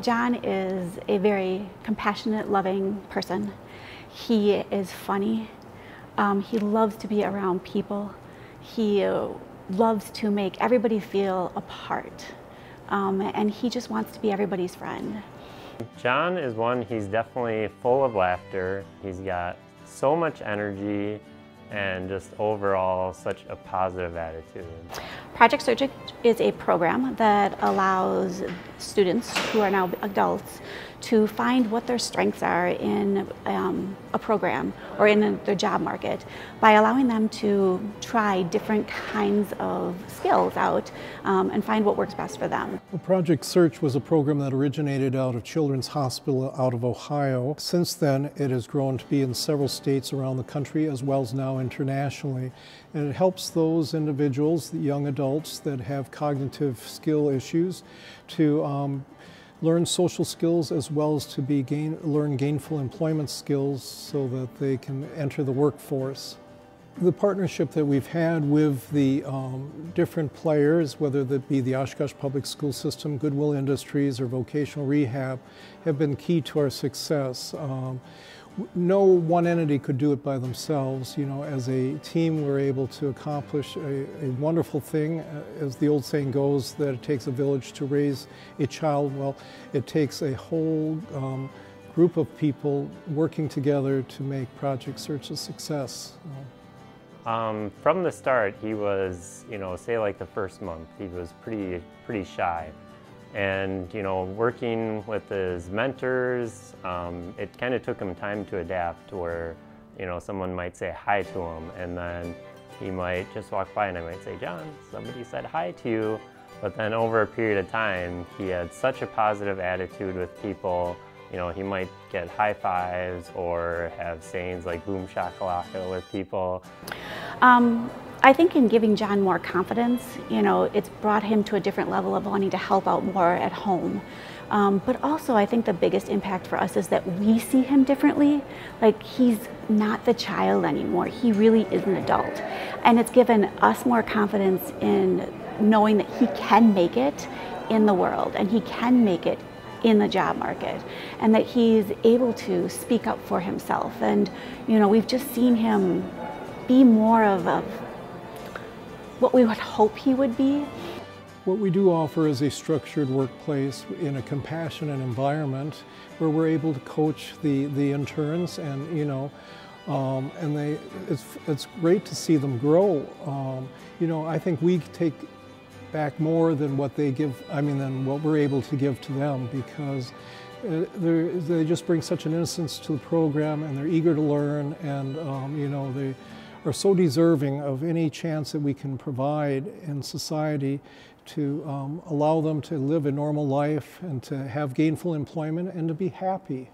John is a very compassionate, loving person. He is funny. Um, he loves to be around people. He loves to make everybody feel a part. Um, and he just wants to be everybody's friend. John is one, he's definitely full of laughter. He's got so much energy and just overall such a positive attitude. Project Search is a program that allows students who are now adults to find what their strengths are in um, a program or in the job market by allowing them to try different kinds of skills out um, and find what works best for them. Well, Project Search was a program that originated out of Children's Hospital out of Ohio. Since then, it has grown to be in several states around the country as well as now internationally. And it helps those individuals, the young adults that have cognitive skill issues, to um, learn social skills as well as to be gain, learn gainful employment skills so that they can enter the workforce. The partnership that we've had with the um, different players, whether that be the Oshkosh Public School System, Goodwill Industries, or vocational rehab, have been key to our success. Um, no one entity could do it by themselves. You know, as a team, we're able to accomplish a, a, wonderful thing. Uh, as the old saying goes, that it takes a village to raise a child. Well, it takes a whole um, group of people working together to make Project Search a success. Um, from the start, he was, you know, say like the first month, he was pretty, pretty shy. And you know, working with his mentors, um, it kind of took him time to adapt. Where you know, someone might say hi to him, and then he might just walk by, and I might say, "John, somebody said hi to you." But then over a period of time, he had such a positive attitude with people. You know, he might get high fives or have sayings like "boom shakalaka" with people. Um, I think in giving John more confidence, you know, it's brought him to a different level of wanting to help out more at home. Um, but also, I think the biggest impact for us is that we see him differently. Like, he's not the child anymore. He really is an adult. And it's given us more confidence in knowing that he can make it in the world and he can make it in the job market and that he's able to speak up for himself. And, you know, we've just seen him be more of a what we would hope he would be. What we do offer is a structured workplace in a compassionate environment where we're able to coach the, the interns and, you know, um, and they, it's, it's great to see them grow. Um, you know, I think we take back more than what they give, I mean, than what we're able to give to them because uh, they just bring such an innocence to the program and they're eager to learn and, um, you know, they, are so deserving of any chance that we can provide in society to um, allow them to live a normal life and to have gainful employment and to be happy.